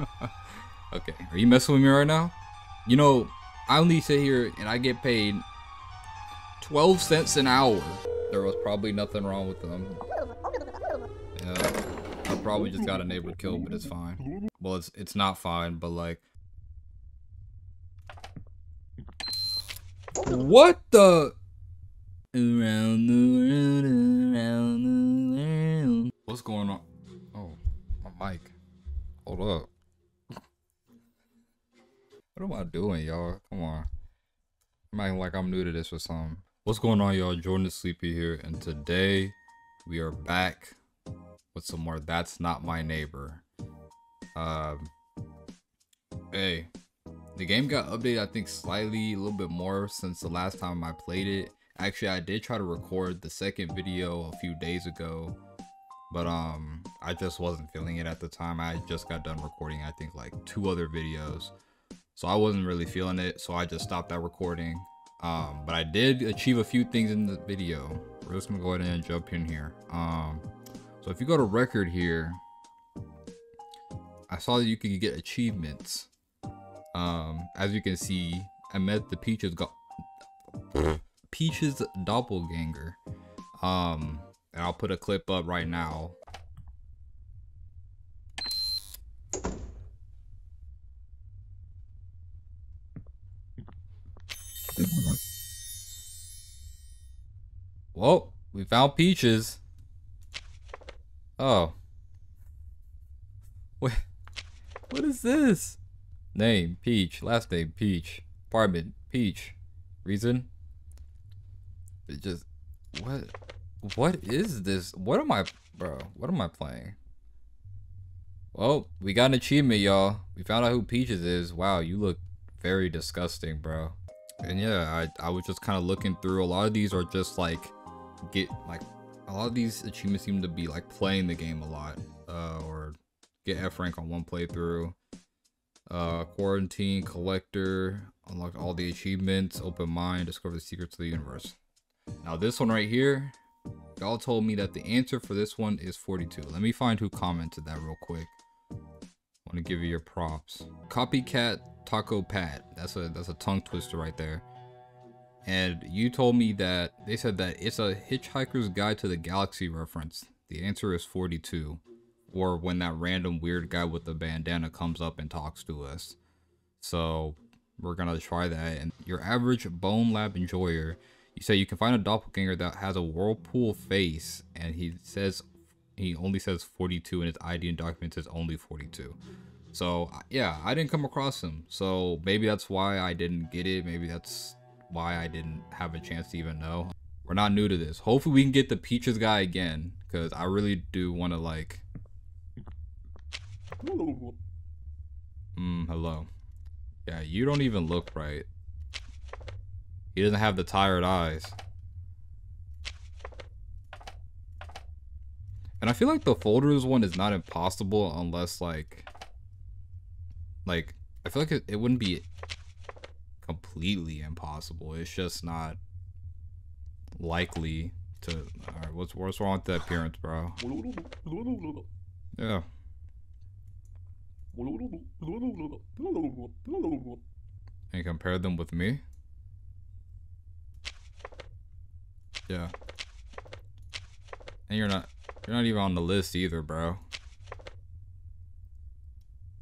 okay, are you messing with me right now? You know, I only sit here and I get paid 12 cents an hour. There was probably nothing wrong with them. Yeah, I probably just got a neighbor killed, but it's fine. Well, it's it's not fine, but like. What the? Around the world, around the world. What's going on? Oh, my mic. Hold up. What am I doing, y'all? Come on. I'm acting like I'm new to this or something. What's going on, y'all? Jordan the Sleepy here, and today we are back with some more That's Not My Neighbor. Um, hey, the game got updated, I think, slightly, a little bit more since the last time I played it. Actually, I did try to record the second video a few days ago, but um, I just wasn't feeling it at the time. I just got done recording, I think, like two other videos. So I wasn't really feeling it, so I just stopped that recording. Um, but I did achieve a few things in the video. We're just gonna go ahead and jump in here. Um, so if you go to record here, I saw that you could get achievements. Um, as you can see, I met the Peaches go Peaches doppelganger. Um, and I'll put a clip up right now. Well, we found Peaches. Oh. Wait, what is this? Name, Peach. Last name, Peach. Apartment, Peach. Reason? It just, what, what is this? What am I, bro, what am I playing? Well, we got an achievement, y'all. We found out who Peaches is. Wow, you look very disgusting, bro. And yeah, I, I was just kind of looking through. A lot of these are just like, get, like, a lot of these achievements seem to be like playing the game a lot. Uh, or get F rank on one playthrough. Uh, quarantine, collector, unlock all the achievements, open mind, discover the secrets of the universe. Now this one right here, y'all told me that the answer for this one is 42. Let me find who commented that real quick. Want to give you your props. Copycat Taco Pat. That's a that's a tongue twister right there. And you told me that they said that it's a Hitchhiker's Guide to the Galaxy reference. The answer is 42. Or when that random weird guy with the bandana comes up and talks to us. So we're gonna try that. And your average Bone Lab enjoyer, you say you can find a doppelganger that has a whirlpool face, and he says he only says 42 and his ID and document says only 42. So yeah, I didn't come across him. So maybe that's why I didn't get it. Maybe that's why I didn't have a chance to even know. We're not new to this. Hopefully we can get the Peaches guy again because I really do want to like. Hmm. hello. Yeah, you don't even look right. He doesn't have the tired eyes. And I feel like the folders one is not impossible unless like like I feel like it, it wouldn't be completely impossible. It's just not likely to alright, what's what's wrong with the appearance, bro? Yeah. And compare them with me? Yeah. And you're not you're not even on the list either, bro.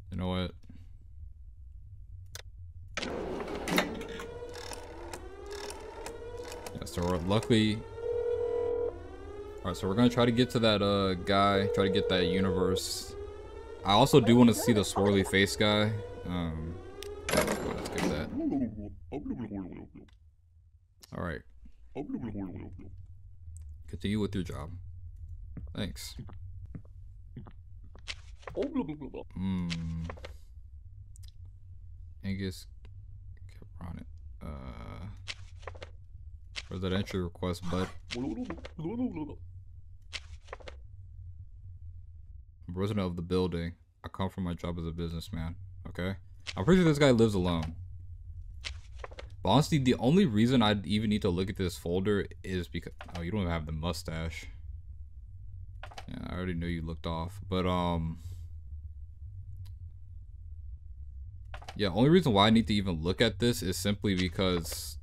You know what? Yeah, so we're luckily Alright, so we're gonna try to get to that uh guy, try to get that universe. I also do want to see the swirly face guy. Um let's get that. Alright. Continue with your job. Thanks. Hmm. Angus on it. Uh residential request, bud. I'm resident of the building. I come from my job as a businessman. Okay? I'm pretty sure this guy lives alone. But honestly, the only reason I'd even need to look at this folder is because... Oh, you don't have the mustache. Yeah, I already knew you looked off. But, um... Yeah, only reason why I need to even look at this is simply because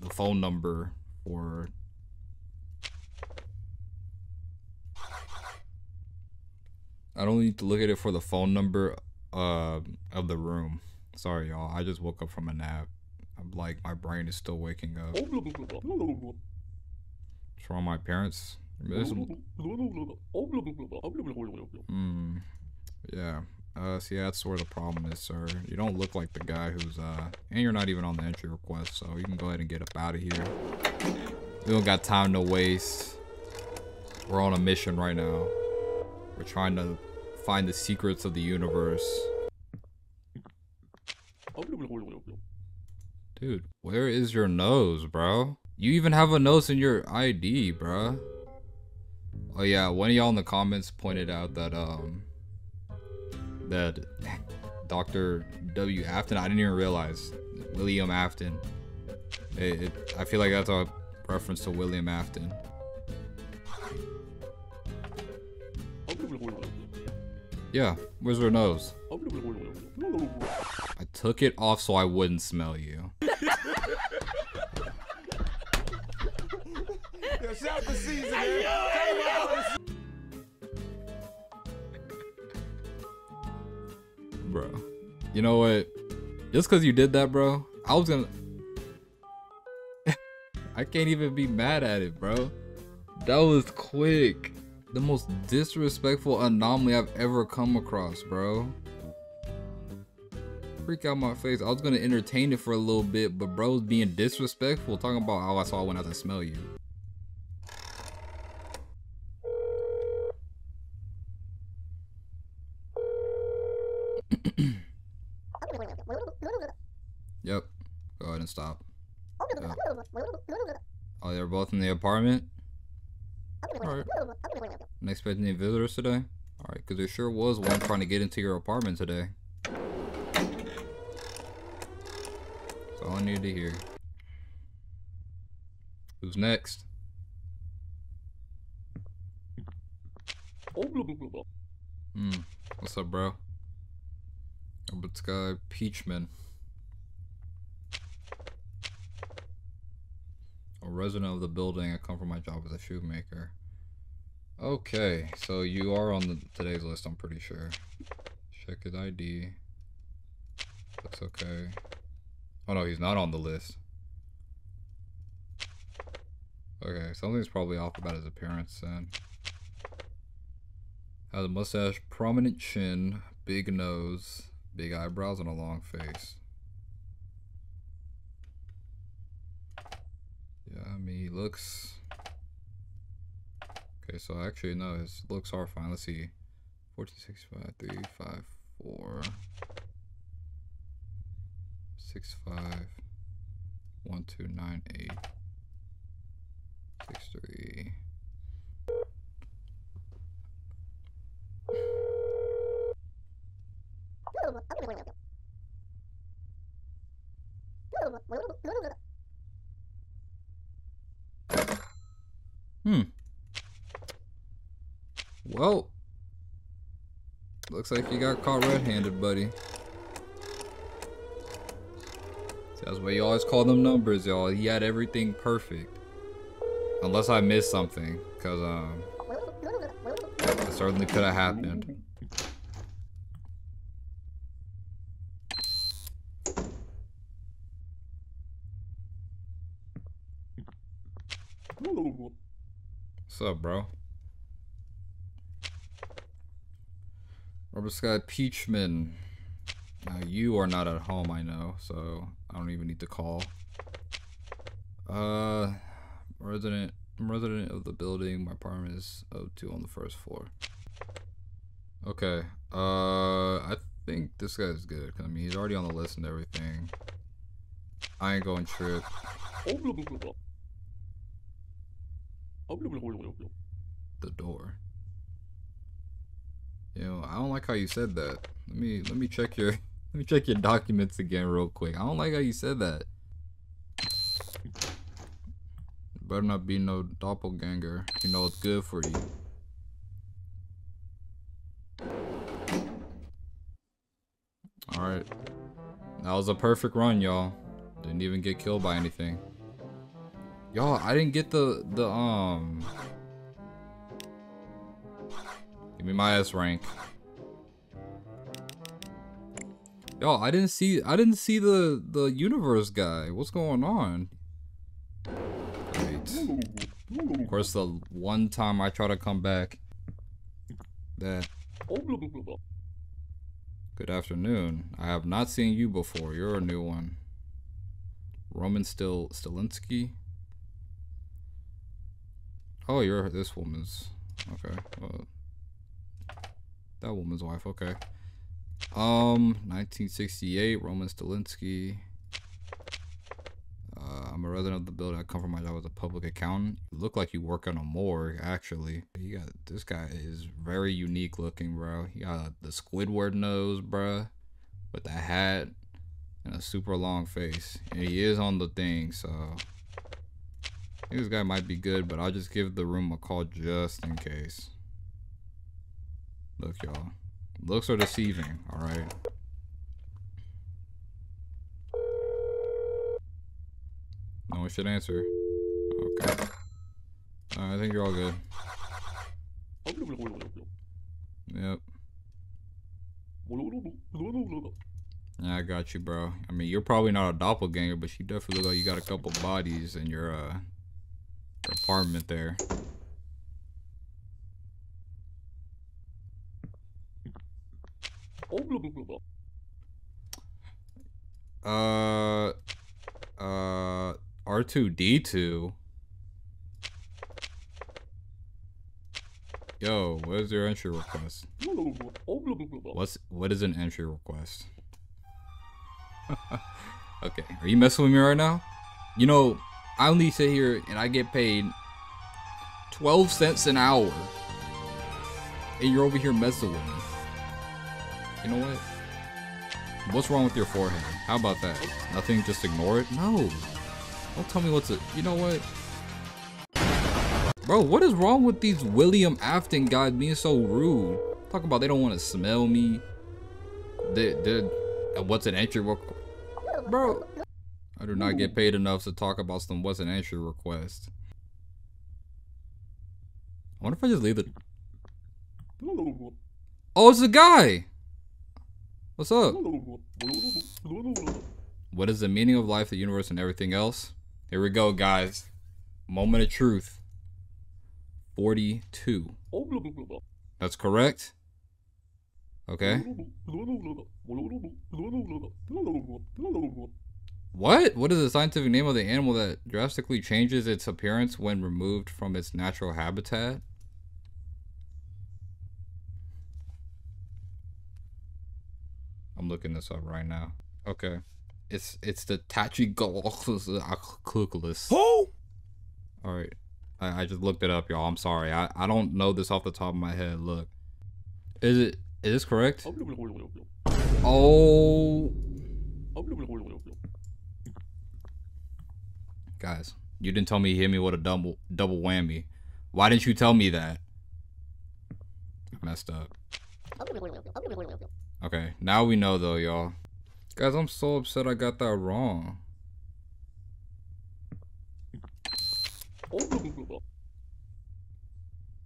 the phone number for I don't need to look at it for the phone number uh, of the room. Sorry, y'all. I just woke up from a nap. I'm like, my brain is still waking up. Wrong, my parents? Hmm. Yeah. Uh, see, that's where the problem is, sir. You don't look like the guy who's, uh, and you're not even on the entry request, so you can go ahead and get up out of here. We don't got time to waste. We're on a mission right now. We're trying to find the secrets of the universe. Dude, where is your nose, bro? You even have a nose in your ID, bro. Oh yeah, one of y'all in the comments pointed out that um that Dr. W. Afton, I didn't even realize William Afton. It, it, I feel like that's a reference to William Afton. Yeah, where's her nose? I took it off so I wouldn't smell you. Bro. You know what? Just because you did that, bro, I was gonna... I can't even be mad at it, bro. That was quick the most disrespectful anomaly I've ever come across, bro. Freak out my face. I was gonna entertain it for a little bit, but bro's being disrespectful, talking about how I saw when I to smell you. yep. Go ahead and stop. Yep. Oh, they're both in the apartment? Alright. Not expecting any visitors today? Alright, because there sure was one trying to get into your apartment today. That's all I needed to hear. Who's next? Hmm. What's up, bro? I'm It's guy Peachman. Resident of the building. I come from my job as a shoemaker. Okay, so you are on the, today's list, I'm pretty sure. Check his ID. That's okay. Oh no, he's not on the list. Okay, something's probably off about his appearance then. Has a mustache, prominent chin, big nose, big eyebrows, and a long face. I mean, looks... Okay, so actually, no, his looks are fine. Let's see. 1465, 3, 5, 4, 6, Hmm. Well. Looks like you got caught red-handed, buddy. That's why you always call them numbers, y'all. He had everything perfect. Unless I missed something. Because, um... It certainly could have happened. What's up, bro? Rubber Sky Peachman. Now you are not at home, I know, so I don't even need to call. Uh, resident, I'm resident of the building. My apartment is 02 on the first floor. Okay. Uh, I think this guy's good. I mean, he's already on the list and everything. I ain't going trip. The door. Know, I don't like how you said that. Let me let me check your let me check your documents again real quick. I don't like how you said that. Better not be no doppelganger. You know it's good for you. Alright. That was a perfect run, y'all. Didn't even get killed by anything. Y'all, I didn't get the the um. Give me my S rank. Y'all, I didn't see I didn't see the the universe guy. What's going on? Of course, the one time I try to come back, that. Good afternoon. I have not seen you before. You're a new one. Roman Stil Stilinski. Oh, you're this woman's. Okay. That woman's wife. Okay. Um, 1968. Roman Stilinski. Uh, I'm a resident of the building. I come from my job as a public accountant. You look like you work on a morgue, actually. You got this guy is very unique looking, bro. He got the Squidward nose, bro, with the hat and a super long face. And he is on the thing, so this guy might be good, but I'll just give the room a call just in case. Look, y'all. Looks are deceiving, alright? No one should answer. Okay. I think you're all good. Yep. Yeah, I got you, bro. I mean, you're probably not a doppelganger, but you definitely look like you got a couple bodies in your, uh, apartment there. Uh, uh, R2D2. Yo, what is your entry request? What's what is an entry request? okay, are you messing with me right now? You know, I only sit here and I get paid 12 cents an hour. And you're over here messing with me. You know what? What's wrong with your forehead? How about that? Nothing, just ignore it? No. Don't tell me what's it. You know what? Bro, what is wrong with these William Afton guys being so rude? Talk about they don't want to smell me. They, they, uh, what's an entry? Bro, I do not get paid enough to talk about some what's an entry request. I wonder if I just leave the... Oh, it's a guy! What's up? What is the meaning of life, the universe, and everything else? Here we go, guys. Moment of truth. 42. That's correct. Okay. What? What is the scientific name of the animal that drastically changes its appearance when removed from its natural habitat? I'm looking this up right now. Okay. It's it's the Tachygaloculus. Who? Alright. I, I just looked it up, y'all. I'm sorry. I, I don't know this off the top of my head. Look. Is it is this correct? Oh, oh. Guys, you didn't tell me hit me with a double double whammy. Why didn't you tell me that? I messed up. Okay, now we know though, y'all. Guys, I'm so upset I got that wrong.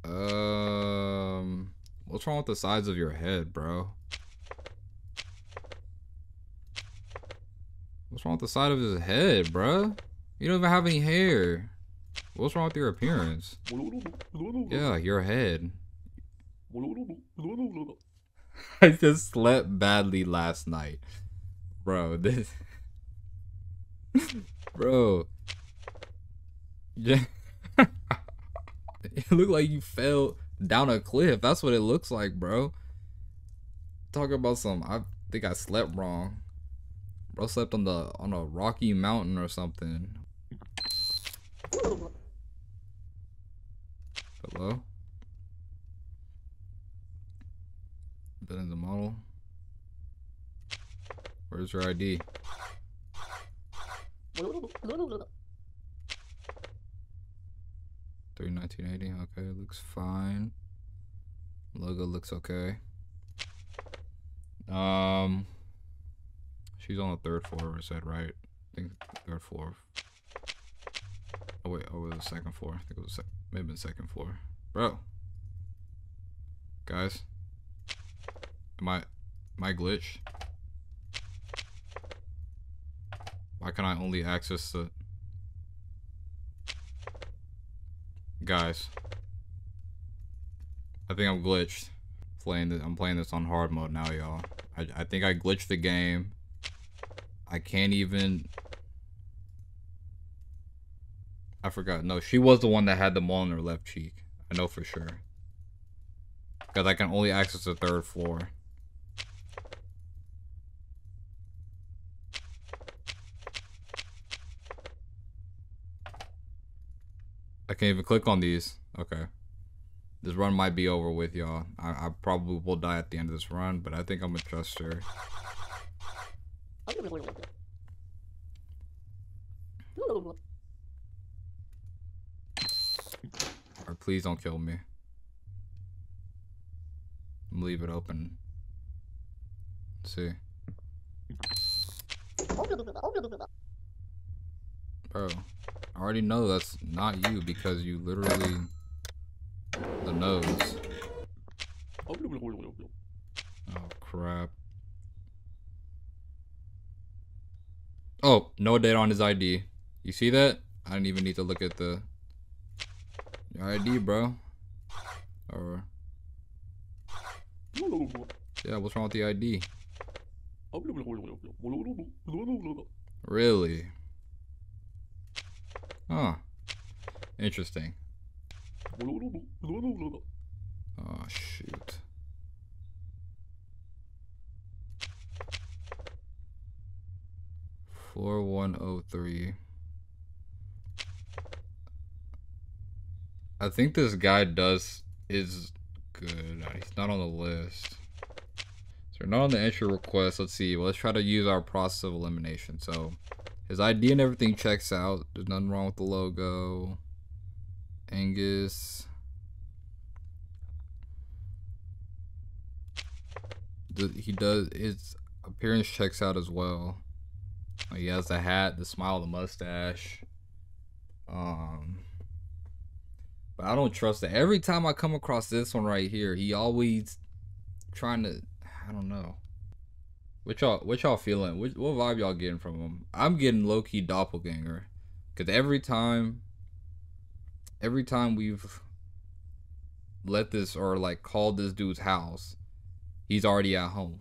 Um, what's wrong with the sides of your head, bro? What's wrong with the side of his head, bro? You don't even have any hair. What's wrong with your appearance? Yeah, your head. I just slept badly last night. Bro, this Bro. Yeah. it looked like you fell down a cliff. That's what it looks like, bro. Talk about some I think I slept wrong. Bro slept on the on a rocky mountain or something. Hello? Been in the model. Where's your ID? Three nineteen eighty. Okay, looks fine. Logo looks okay. Um, She's on the third floor, I said, right? I think third floor. Oh, wait. Oh, it was the second floor. I think it was sec- maybe been second floor. Bro. Guys. Am I, glitched? Why can I only access the... Guys. I think I'm glitched. Playing this, I'm playing this on hard mode now, y'all. I, I think I glitched the game. I can't even... I forgot. No, she was the one that had the mole on her left cheek. I know for sure. Because I can only access the third floor. I can't even click on these. Okay. This run might be over with, y'all. I, I probably will die at the end of this run, but I think I'm gonna trust her. Or please don't kill me. Leave it open. Let's see. Bro, I already know that's not you because you literally the nose. Oh crap. Oh, no date on his ID. You see that? I didn't even need to look at the your ID, bro. Or yeah, what's wrong with the ID? Really? Huh. Interesting. Oh shoot. Four one oh three. I think this guy does is good. He's not on the list. So not on the entry request. Let's see. Well, let's try to use our process of elimination. So his ID and everything checks out. There's nothing wrong with the logo. Angus. he does his appearance checks out as well. He has the hat, the smile, the mustache. Um, but I don't trust it. Every time I come across this one right here, he always trying to. I don't know. What y'all, what y'all feeling? What, what vibe y'all getting from him? I'm getting low key doppelganger, cause every time, every time we've let this or like called this dude's house, he's already at home.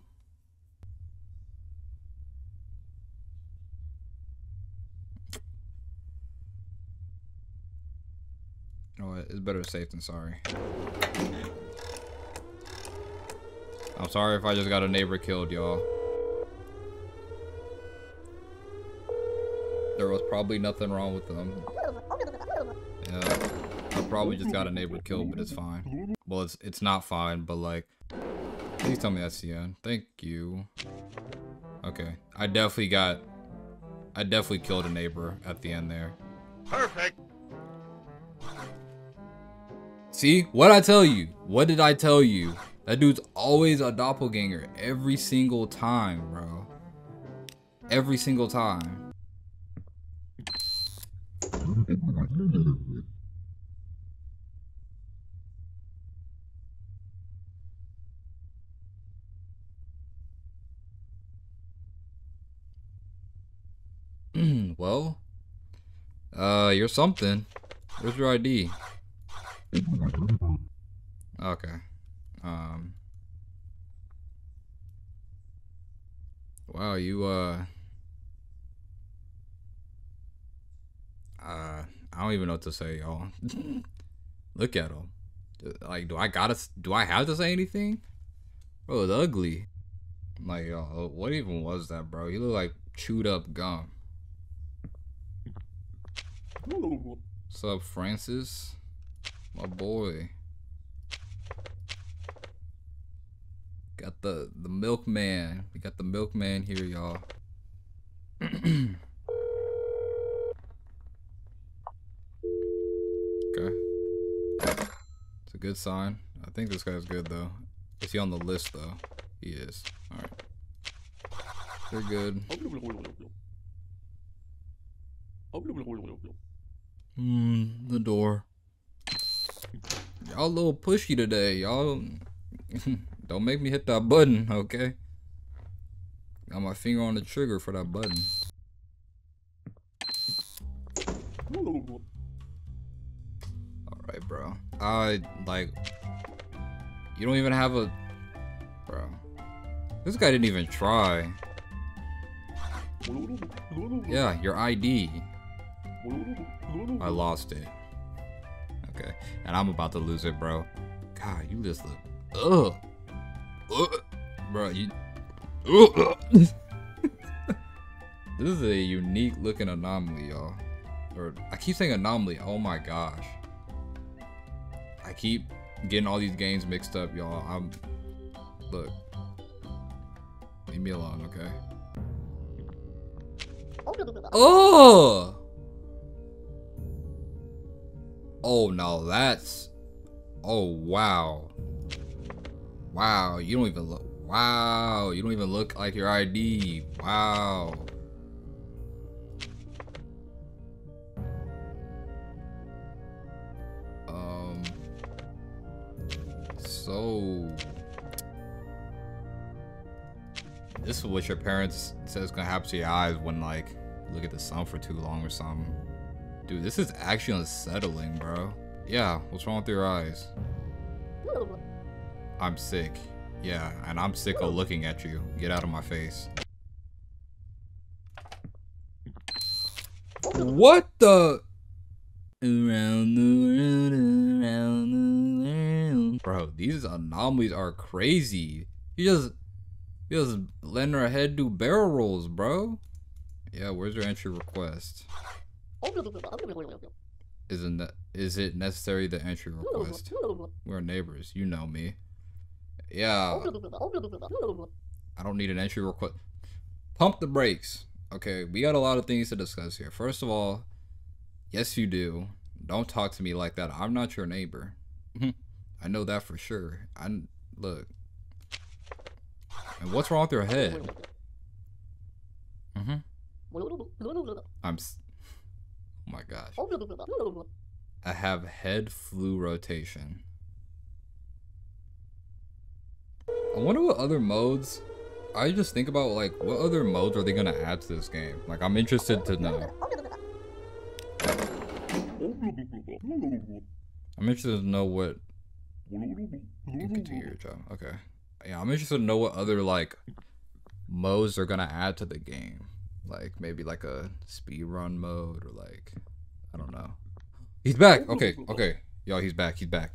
Oh, it's better safe than sorry. I'm sorry if I just got a neighbor killed, y'all. There was probably nothing wrong with them. Yeah, I probably just got a neighbor killed, but it's fine. Well, it's it's not fine, but like, please tell me that's the end. Thank you. Okay, I definitely got, I definitely killed a neighbor at the end there. Perfect. See, what I tell you? What did I tell you? That dude's always a doppelganger every single time, bro. Every single time. well, uh, you're something. Where's your ID? Okay. Um. Wow, you, uh. Uh, I don't even know what to say, y'all. Look at him. Like, do I gotta, do I have to say anything? Bro, it's ugly. Like, yo, what even was that, bro? He looked like chewed up gum. What's up, Francis? My boy. Got the the milkman. We got the milkman here, y'all. okay. It's a good sign. I think this guy's good though. Is he on the list though? He is. Alright. You're good. Hmm, the door. Y'all a little pushy today. Y'all don't make me hit that button, okay? Got my finger on the trigger for that button. Alright, bro. I, like, you don't even have a, bro. This guy didn't even try. Yeah, your ID. I lost it. Okay. And I'm about to lose it, bro. God, you just look. Ugh. Ugh. Bro, you. Ugh. this is a unique looking anomaly, y'all. Or I keep saying anomaly. Oh my gosh. I keep getting all these games mixed up, y'all. I'm. Look. Leave me alone, okay? Oh! Oh, now that's... Oh, wow. Wow, you don't even look... Wow, you don't even look like your ID. Wow. Um... So... This is what your parents says gonna happen to your eyes when like look at the sun for too long or something. Dude, this is actually unsettling, bro. Yeah, what's wrong with your eyes? I'm sick. Yeah, and I'm sick of looking at you. Get out of my face. What the? Around the world, around the world. Bro, these anomalies are crazy. You just, you just letting her head do barrel rolls, bro. Yeah, where's your entry request? Isn't that is it necessary the entry request? We're neighbors, you know me. Yeah. I don't need an entry request. Pump the brakes. Okay, we got a lot of things to discuss here. First of all, yes you do. Don't talk to me like that. I'm not your neighbor. I know that for sure. I look. And what's wrong with your head? Mm-hmm. I'm. Oh my gosh. I have head flu rotation. I wonder what other modes. I just think about like what other modes are they gonna add to this game? Like I'm interested to know. I'm interested to know what. Continue your job. Okay. Yeah, I'm interested to know what other like modes they're gonna add to the game. Like maybe like a speed run mode or like I don't know. He's back. Okay, okay. Yo, he's back. He's back.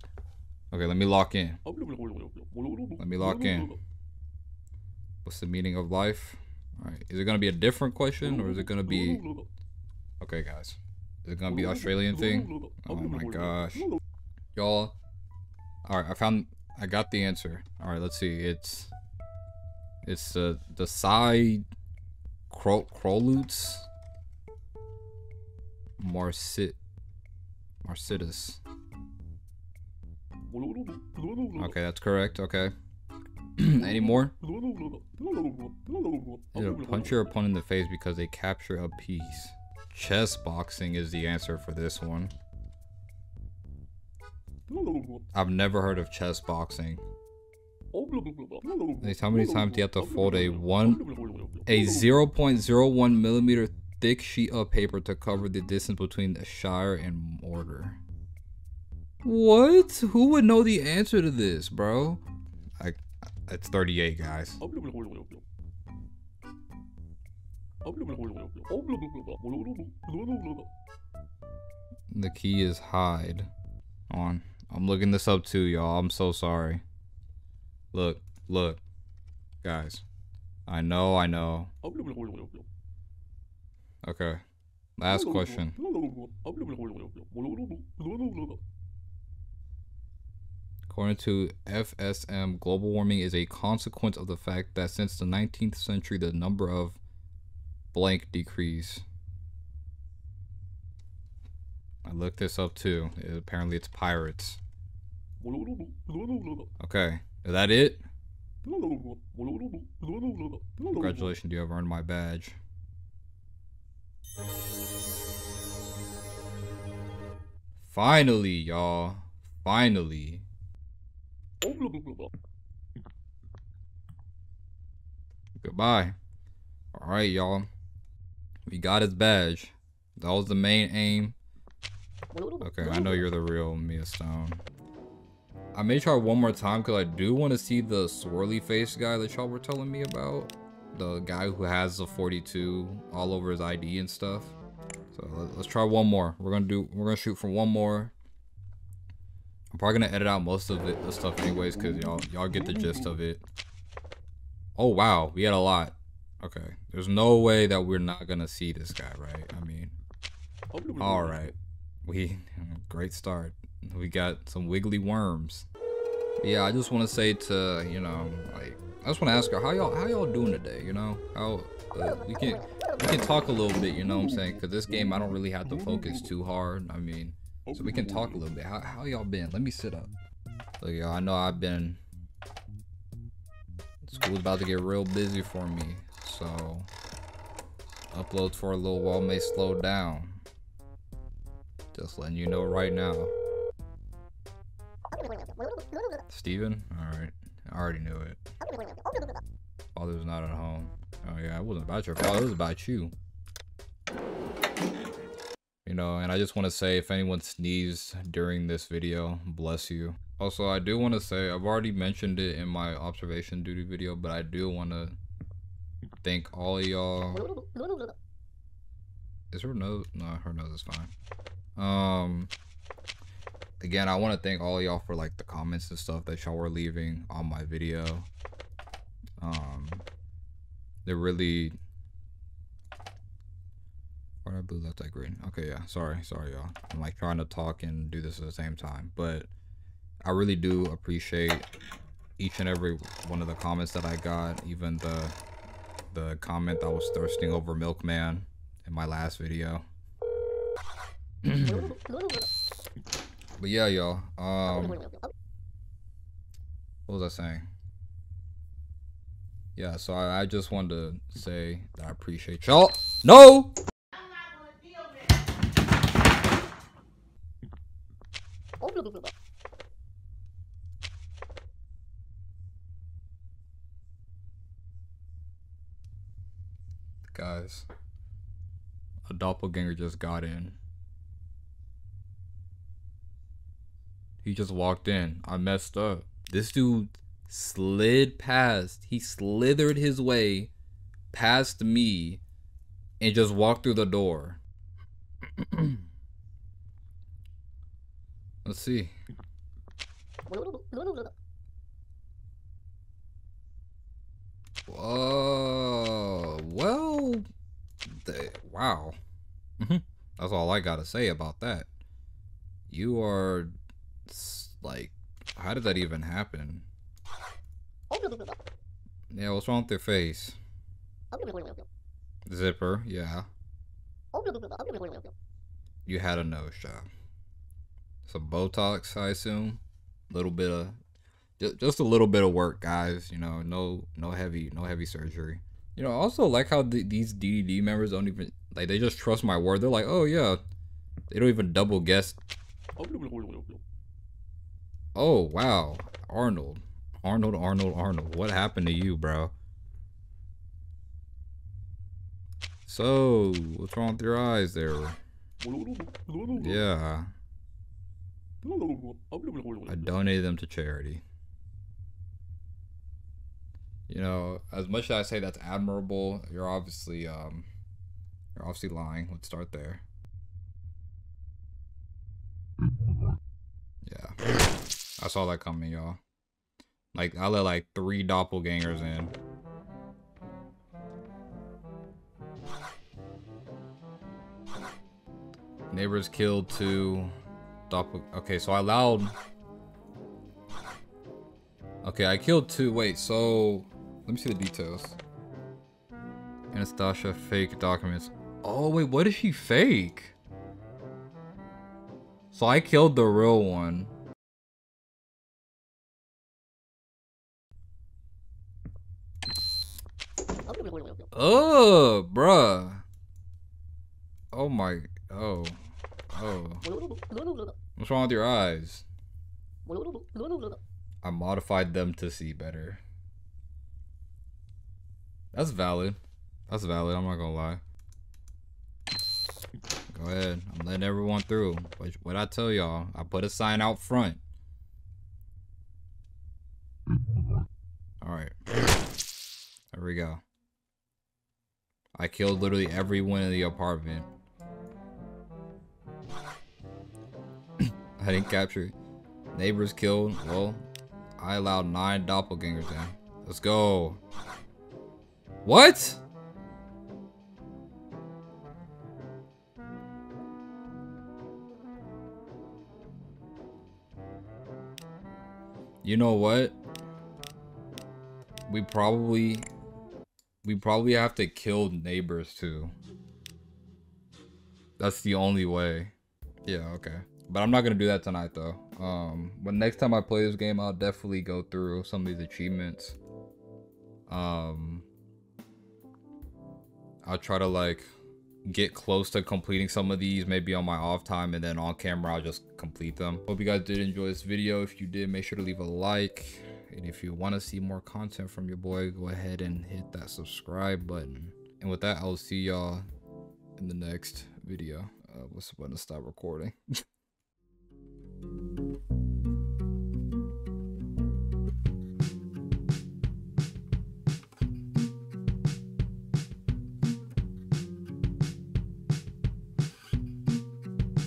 Okay, let me lock in. Let me lock in. What's the meaning of life? Alright. Is it gonna be a different question or is it gonna be Okay guys. Is it gonna be Australian thing? Oh my gosh. Y'all. Alright, I found I got the answer. Alright, let's see. It's it's the the side Cro Crolutes Marcit Marcitus. Okay, that's correct. Okay. Any more? Punch your opponent in the face because they capture a piece. Chess boxing is the answer for this one. I've never heard of chess boxing. How many times do you have to fold a one, a 0.01 millimeter thick sheet of paper to cover the distance between the shire and Mordor? What? Who would know the answer to this, bro? I, it's 38, guys. The key is hide. On. I'm looking this up too, y'all. I'm so sorry. Look, look. Guys. I know, I know. Okay. Last question. According to FSM, global warming is a consequence of the fact that since the 19th century, the number of blank decrease. I looked this up too. It, apparently, it's pirates. Okay, is that it? Congratulations. You have earned my badge. Finally, y'all. Finally. Goodbye. Alright, y'all. We got his badge. That was the main aim. Okay, I know you're the real Mia Stone. I may try one more time because I do want to see the swirly face guy that y'all were telling me about. The guy who has the 42 all over his ID and stuff. So let's try one more. We're gonna do. We're gonna shoot for one more. I'm probably gonna edit out most of it, the stuff anyways, cause y'all y'all get the gist of it. Oh wow, we had a lot. Okay, there's no way that we're not gonna see this guy, right? I mean, all right, we great start. We got some wiggly worms. Yeah, I just want to say to you know, like, I just want to ask her how y'all how y'all doing today? You know, how uh, we can we can talk a little bit. You know what I'm saying? Cause this game I don't really have to focus too hard. I mean, so we can talk a little bit. How how y'all been? Let me sit up. Look, y'all, I know I've been. School's about to get real busy for me, so uploads for a little while may slow down. Just letting you know right now. Steven? Alright. I already knew it. Father's not at home. Oh yeah, it wasn't about your father, it was about you. You know, and I just want to say if anyone sneezed during this video, bless you. Also, I do want to say, I've already mentioned it in my observation duty video, but I do want to thank all of y'all. Is her nose? No, her nose is fine. Um, again, I want to thank all y'all for like the comments and stuff that y'all were leaving on my video. Um, they're really. Why did I blue left that green? Okay, yeah. Sorry, sorry, y'all. I'm like trying to talk and do this at the same time, but I really do appreciate each and every one of the comments that I got, even the the comment that was thirsting over Milkman in my last video. But yeah, y'all. Um, what was I saying? Yeah, so I, I just wanted to say that I appreciate y'all. No. Guys, a doppelganger just got in. He just walked in. I messed up. This dude slid past. He slithered his way past me and just walked through the door. Let's see. Uh, well, they, wow. That's all I gotta say about that. You are like, how did that even happen? Yeah, what's wrong with your face? Zipper, yeah. You had a nose job. Some Botox, I assume. A little bit of, just a little bit of work, guys. You know, no, no heavy, no heavy surgery. You know, also like how the, these DDD members don't even like they just trust my word. They're like, oh yeah, they don't even double guess Oh, wow. Arnold. Arnold, Arnold, Arnold. What happened to you, bro? So, what's wrong with your eyes there? Yeah. I donated them to charity. You know, as much as I say that's admirable, you're obviously um you're obviously lying. Let's start there. Yeah. I saw that coming, y'all. Like, I let like three doppelgangers in. Neighbors killed two. Doppel okay, so I allowed... Okay, I killed two. Wait, so... Let me see the details. Anastasia fake documents. Oh, wait, what is she fake? So I killed the real one. Oh, bruh. Oh my. Oh. Oh. What's wrong with your eyes? I modified them to see better. That's valid. That's valid. I'm not gonna lie. Go ahead. I'm letting everyone through. What, what I tell y'all, I put a sign out front. Alright. There we go. I killed literally everyone in the apartment. I didn't capture. Neighbors killed. Well, I allowed nine doppelgangers in. Let's go. What? You know what? We probably we probably have to kill neighbors too. That's the only way. Yeah, okay. But I'm not gonna do that tonight though. Um, but next time I play this game, I'll definitely go through some of these achievements. Um, I'll try to like get close to completing some of these maybe on my off time and then on camera I'll just complete them. Hope you guys did enjoy this video. If you did, make sure to leave a like. And if you want to see more content from your boy, go ahead and hit that subscribe button. And with that, I'll see y'all in the next video. Uh, what's the button to stop recording?